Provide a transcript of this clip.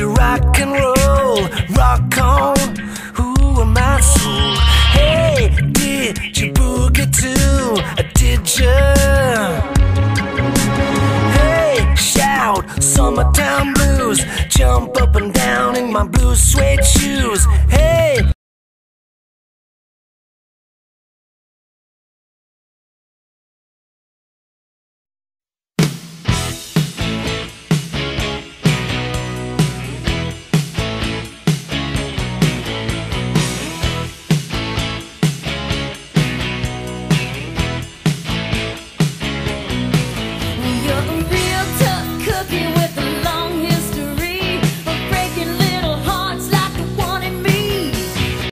You rock and roll? Rock on. Who am I soul? Hey, did you boogie too? Did you? Hey, shout, summertime blues. Jump up and down in my blue suede shoes. Hey.